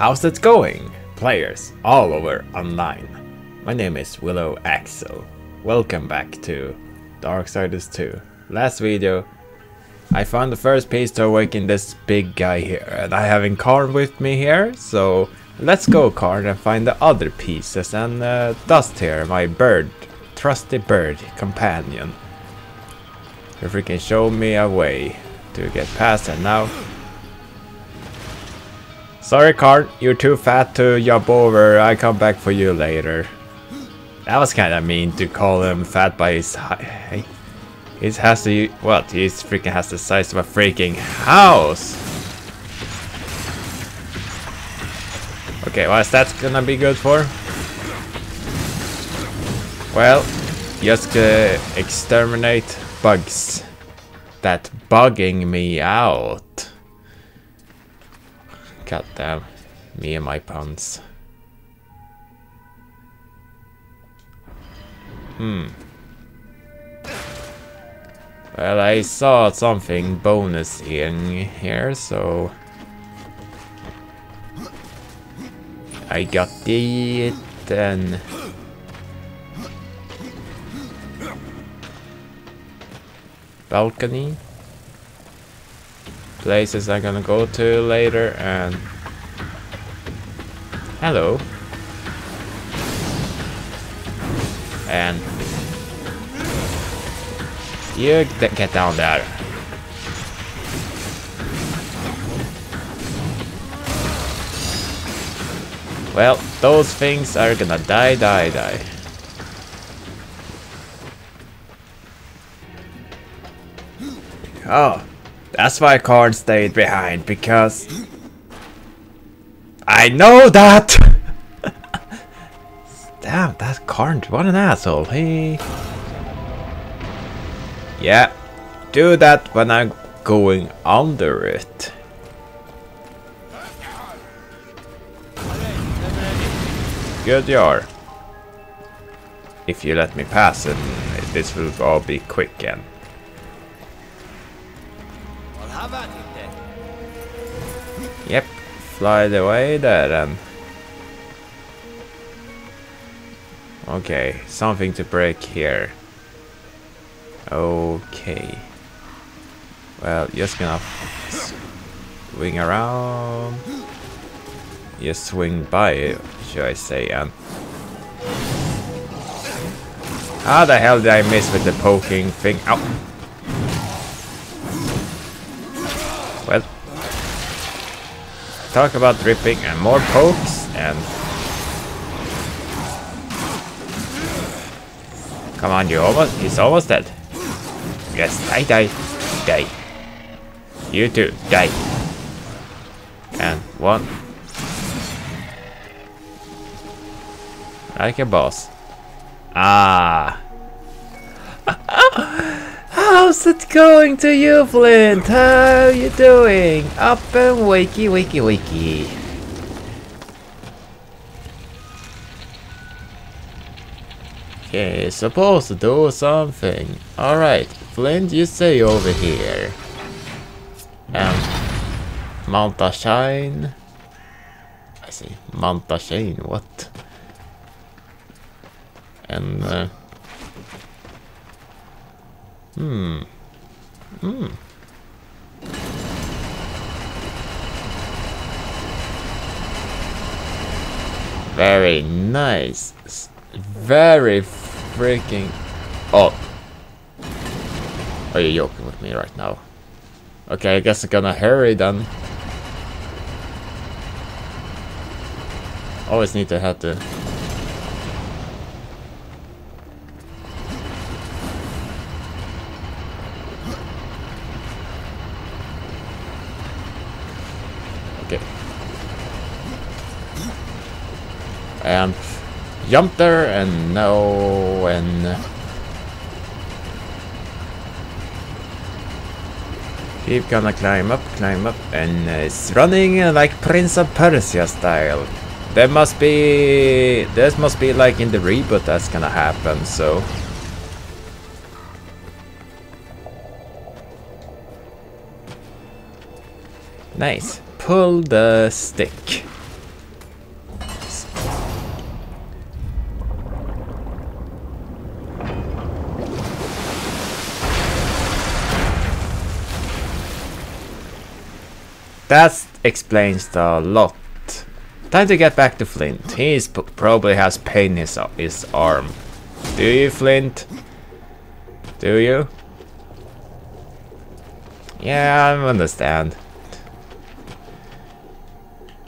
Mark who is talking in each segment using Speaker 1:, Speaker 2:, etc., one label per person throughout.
Speaker 1: How's it going, players all over online? My name is Willow Axel. Welcome back to Darksiders 2. Last video, I found the first piece to awaken this big guy here, and I have Karn with me here, so let's go Karn and find the other pieces, and uh, Dust here, my bird, trusty bird companion. If he can show me a way to get past it now. Sorry, Karn, you're too fat to jump over. I come back for you later. That was kind of mean to call him fat by his height. He has to, what? He freaking has the size of a freaking house. Okay, what's that gonna be good for? Well, just uh, exterminate bugs that bugging me out. God damn, me and my puns. Hmm. Well, I saw something bonus in here, so... I got it and... balcony places I'm gonna go to later and hello. And you get down there. Well those things are gonna die die die. Oh, that's why Karn stayed behind, because... I know that! Damn, that Karn, what an asshole. He... Yeah, do that when I'm going under it. Good you are. If you let me pass, and this will all be quick again. Yep, fly the way there then. Um, okay, something to break here. Okay. Well, just gonna swing around. Just swing by, it, should I say, and... How the hell did I miss with the poking thing? Ow! Talk about dripping and more pokes and... Come on, you almost, he's almost dead. Yes, die, die, die. You too, die. And one. Like a boss. Ah. How's it going to you, Flint? How you doing? Up and wakey, wakey, wakey. Okay, supposed to do something. Alright, Flint, you stay over here. Um, Mount Shine. I see, Mount Shine, what? And, uh, Hmm. Hmm. Very nice. Very freaking... Oh. Are you joking with me right now? Okay, I guess I'm gonna hurry then. Always need to have to and jump there and no and keep gonna climb up climb up and it's running like Prince of Persia style. There must be this must be like in the reboot that's gonna happen so. Nice. Pull the stick that explains a lot. Time to get back to Flint. He probably has pain in his, his arm. Do you, Flint? Do you? Yeah, I understand.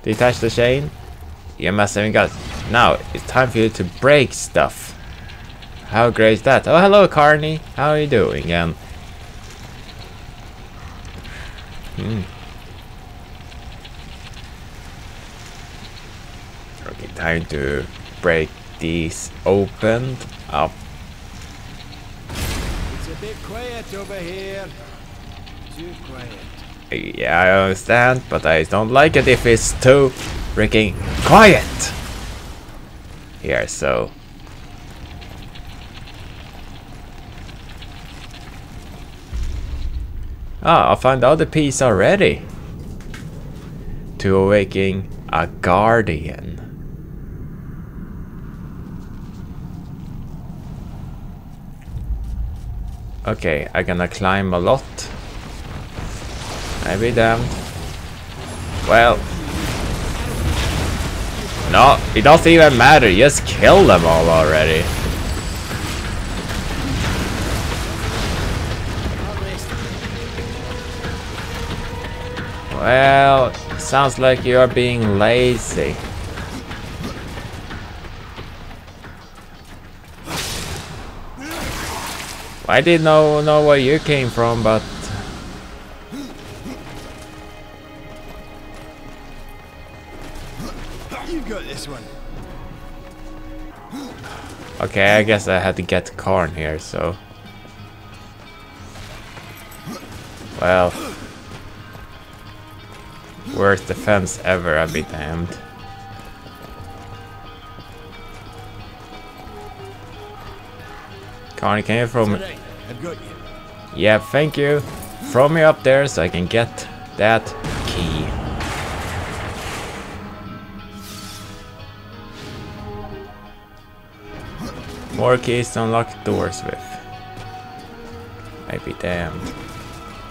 Speaker 1: Detach the chain. You must have got. Now it's time for you to break stuff. How great is that? Oh, hello, Carney. How are you doing? And hmm. Okay, time to break these open up.
Speaker 2: It's a bit quiet over here. Too quiet.
Speaker 1: Yeah, I understand, but I don't like it if it's too freaking quiet. Here, so. Ah, I found the other piece already. To awaken a guardian. Okay, I'm gonna climb a lot. Maybe damned. Well. No, it doesn't even matter. Just kill them all already. Well, sounds like you are being lazy. I didn't know, know where you came from, but You got this one. Okay, I guess I had to get Karn here, so... Well... Worst defense ever, I'll be damned. Connie, can you throw me... Yeah, thank you. Throw me up there so I can get that key. More keys to unlock doors with. I'd be damned.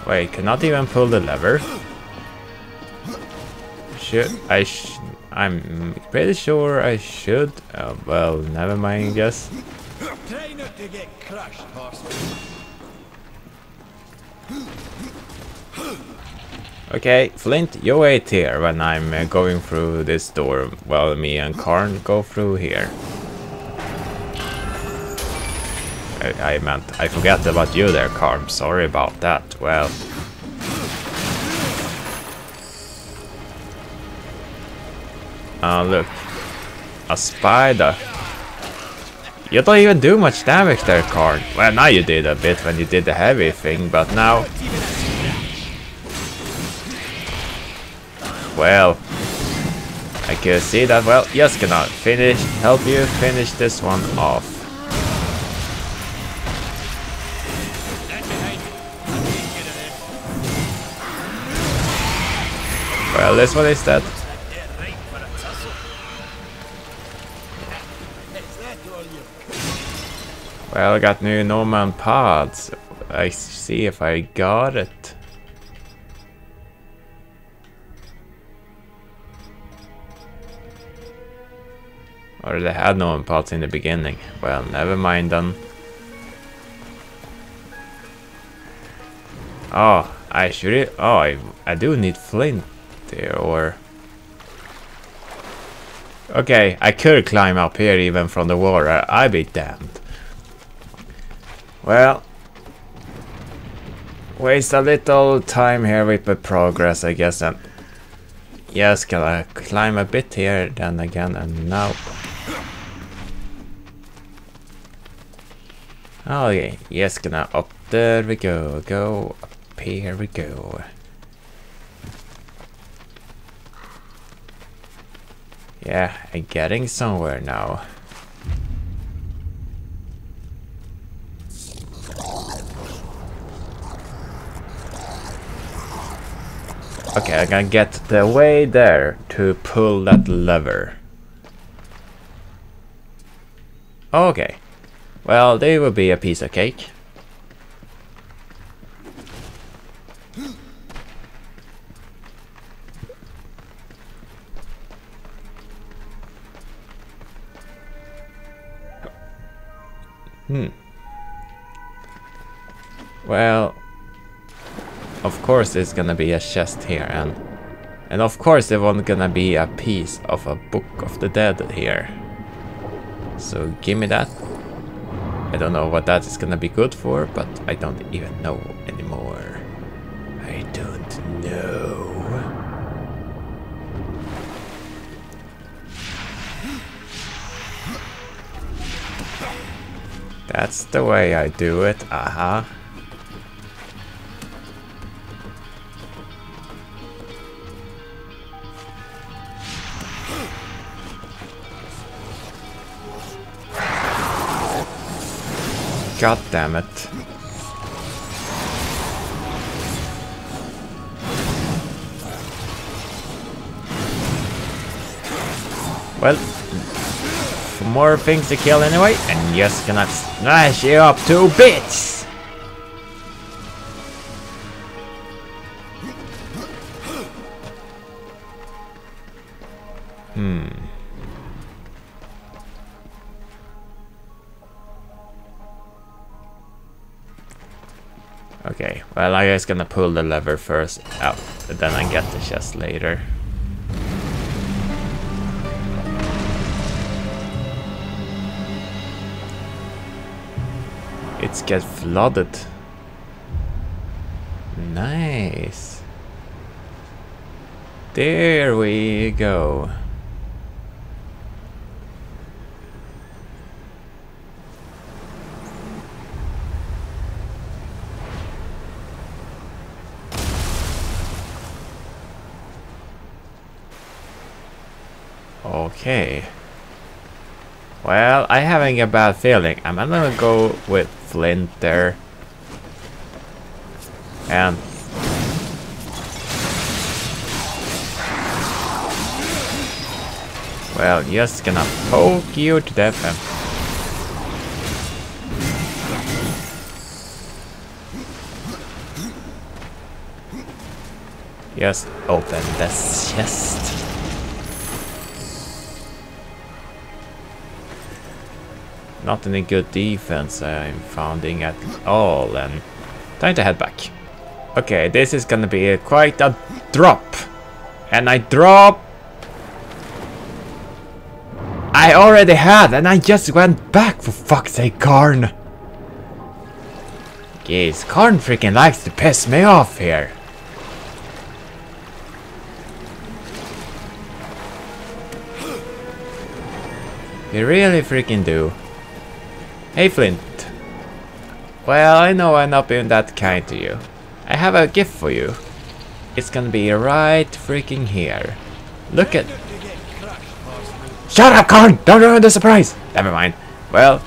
Speaker 1: Wait, cannot even pull the lever? Should I sh I'm pretty sure I should. Uh, well, never mind, I guess. Try not to get crushed, Okay, Flint, you wait here when I'm uh, going through this door while me and Karn go through here. I, I meant, I forgot about you there, Karn. Sorry about that. Well. Oh, look. A spider. You don't even do much damage there, Karn. Well, now you did a bit when you did the heavy thing, but now... Well... I can see that, well, just gonna finish, help you finish this one off. Well, this one is dead. Well, I got new Norman pods. I see if I got it. Or they had Norman pods in the beginning. Well, never mind then. Oh, I should. Oh, I I do need flint there, or... Okay, I could climb up here even from the water, I'd be damned. Well... Waste a little time here with the progress, I guess, and... Yes, can I climb a bit here, then again, and now... Okay, yes, gonna up there we go, go. Up here we go. Yeah, I'm getting somewhere now. Okay, I can get the way there to pull that lever. Okay. Well, they will be a piece of cake. Hmm. Well, of course there's gonna be a chest here and and of course there won't gonna be a piece of a book of the dead here. So give me that. I don't know what that is gonna be good for, but I don't even know anymore. I don't know. That's the way I do it, uh-huh. God damn it. Well, more things to kill anyway, and just gonna smash you up to bits! Well I guess gonna pull the lever first oh, out, and then I get the chest later. It's get flooded. Nice. There we go. Okay. Well, I having a bad feeling. I'm gonna go with Flint there. And Well, just gonna poke you to death and Just open this chest. Not any good defense I'm finding at all and time to head back. Okay, this is gonna be a, quite a drop. And I drop... I already had and I just went back for fuck's sake, Karn. Jeez, Karn freaking likes to piss me off here. You really freaking do. Hey Flint. Well, I know I'm not being that kind to you. I have a gift for you. It's gonna be right freaking here. Look at... Shut up, Karn! Don't ruin the surprise! Never mind. Well...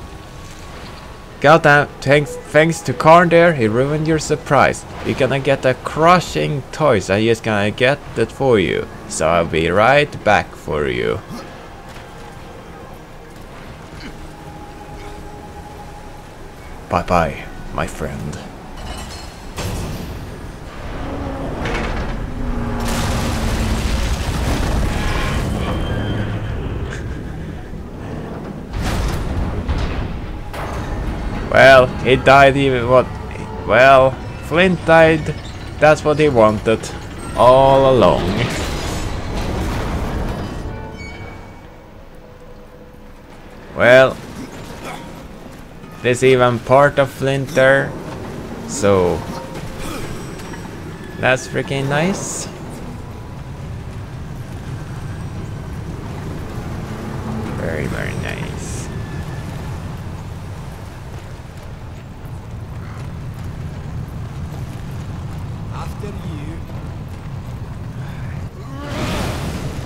Speaker 1: Goddamn, thanks, thanks to Karn there, he ruined your surprise. You're gonna get a crushing toys, I just gonna get that for you. So I'll be right back for you. Bye-bye, my friend. Well, he died even what... Well, Flint died. That's what he wanted. All along. Well, there's even part of flint there. So that's freaking nice. Very, very nice.
Speaker 2: After you.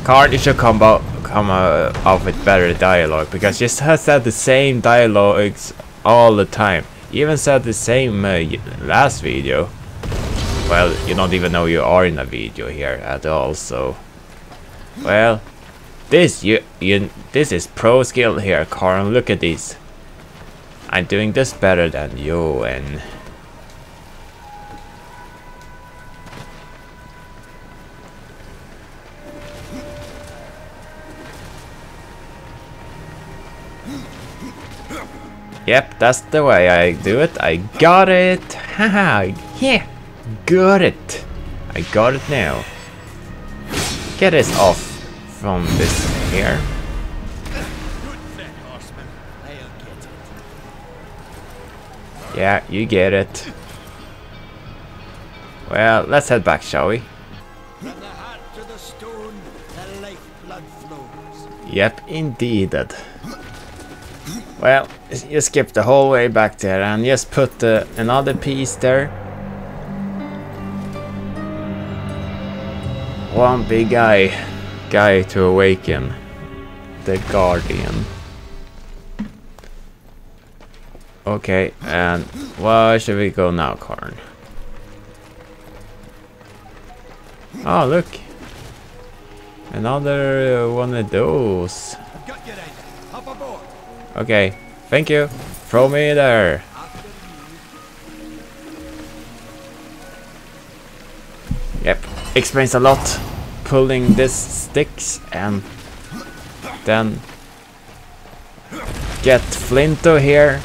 Speaker 1: Karn should come out come uh, up with better dialogue because just has said the same dialogues all the time. Even said the same uh, last video. Well, you don't even know you are in a video here at all, so... Well, this you you this is pro skill here, Karn. Look at this. I'm doing this better than you and Yep, that's the way I do it. I got it. Haha, yeah, got it. I got it now. Get this off from this here. Yeah, you get it. Well, let's head back, shall we?
Speaker 2: Stone.
Speaker 1: Yep, indeed. Well, you skip the whole way back there and just put another piece there. One big guy, guy to awaken. The Guardian. Okay, and where should we go now, Karn? Oh, look. Another uh, one of those. Okay, thank you. Throw me there. Yep, explains a lot. Pulling this sticks and then get Flinto here.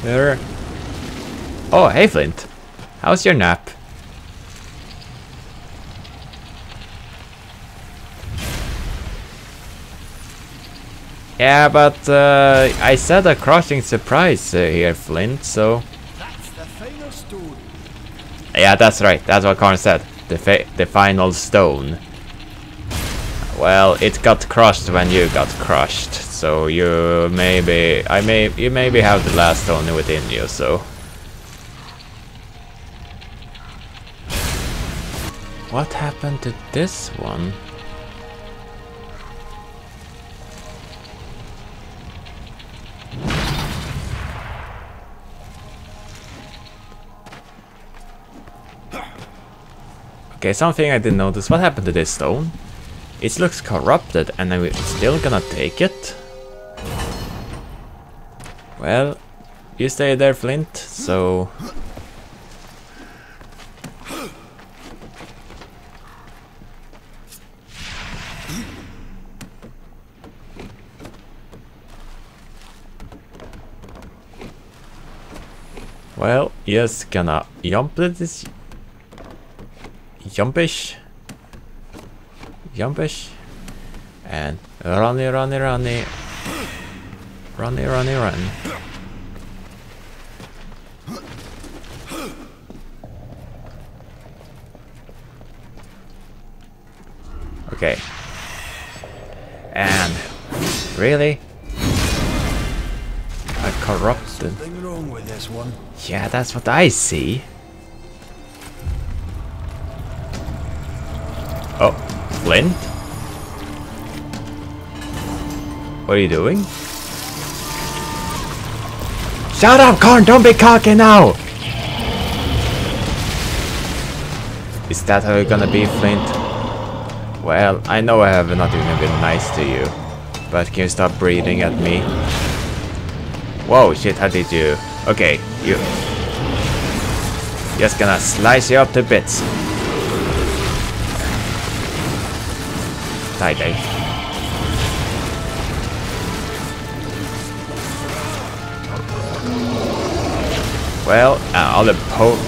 Speaker 1: Here. Oh, hey Flint. How's your nap? Yeah, but uh, I said a crushing surprise uh, here, Flint, so...
Speaker 2: That's.
Speaker 1: Yeah, that's right. That's what Karn said. The the final stone. Well, it got crushed when you got crushed, so you maybe I may you maybe have the last stone within you. So. What happened to this one? Okay, something I didn't notice. What happened to this stone? It looks corrupted and I'm still gonna take it? Well, you stay there, Flint, so... Well, you're just gonna jump this jumpish jumpish and runny runny runny. Runny runny run. Okay. And really? I corrupted
Speaker 2: wrong with this one.
Speaker 1: yeah that's what I see Flint? What are you doing? Shut up, Karn! Don't be cocky now! Is that how you're gonna be, Flint? Well, I know I have not even been nice to you. But can you stop breathing at me? Whoa, shit, how did you... Okay, you... Just gonna slice you up to bits. Well, uh, all the po-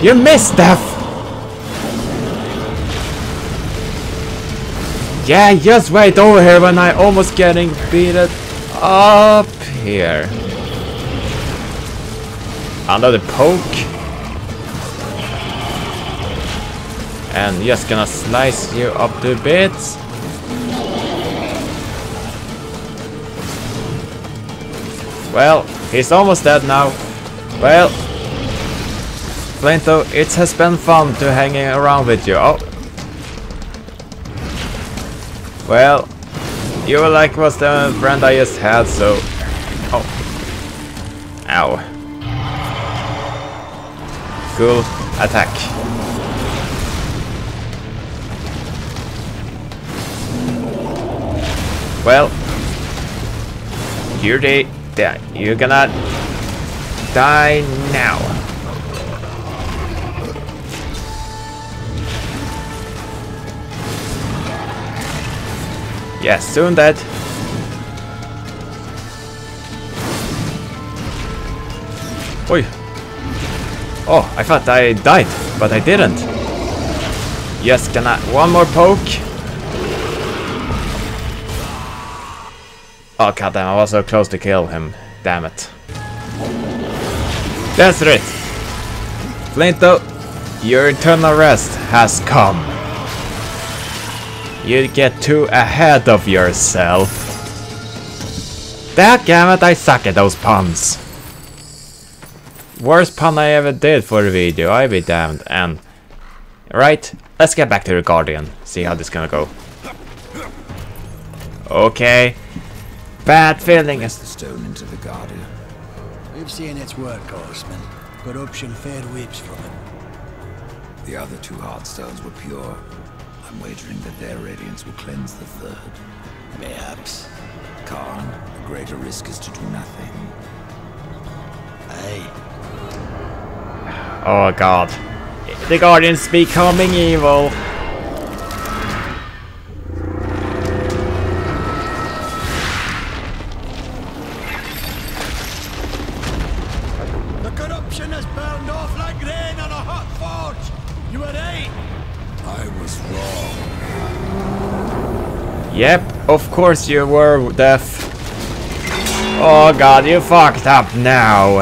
Speaker 1: You missed, Steph! Yeah, just wait over here when I almost getting beaten up here. Another poke. And just gonna slice you up to bits. Well, he's almost dead now. Well, Flinto, it has been fun to hanging around with you. Oh. Well, you were like was the friend I just had, so... Oh. Ow. Cool. Attack. Well, you're the, the you're gonna die now. Yes, soon dead. Oi. Oh, I thought I died, but I didn't. Yes, can I... One more poke. Oh god damn, I was so close to kill him. Damn it. That's it. Flinto, your eternal rest has come. You get too ahead of yourself. Dadgummit, I suck at those puns. Worst pun I ever did for the video, I be damned. And right, let's get back to the Guardian. See how this gonna go. Okay. Bad feeling
Speaker 3: Press the stone into the Guardian.
Speaker 2: We've seen its work, horseman. Corruption fair weeps from it.
Speaker 3: The other two Heartstones were pure. I'm wagering that their radiance will cleanse the third.
Speaker 2: Mayhaps.
Speaker 3: Karn, the greater risk is to do nothing.
Speaker 2: Aye.
Speaker 1: Oh god. The Guardian's becoming evil. Yep, of course you were deaf. Oh god, you fucked up now.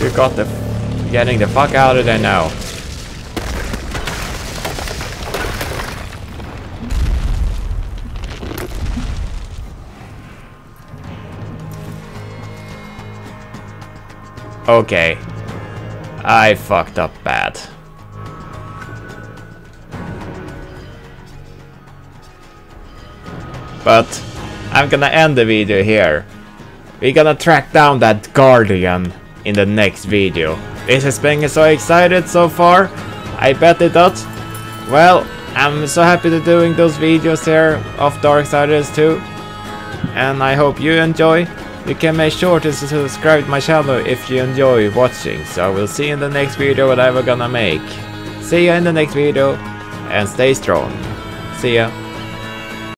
Speaker 1: You got the getting the fuck out of there now. Okay. I fucked up bad. But I'm gonna end the video here. We're gonna track down that Guardian in the next video. This has been so excited so far. I bet it does. Well, I'm so happy to doing those videos here of Darksiders 2. And I hope you enjoy. You can make sure to subscribe to my channel if you enjoy watching. So I will see you in the next video what I'm gonna make. See you in the next video and stay strong. See ya.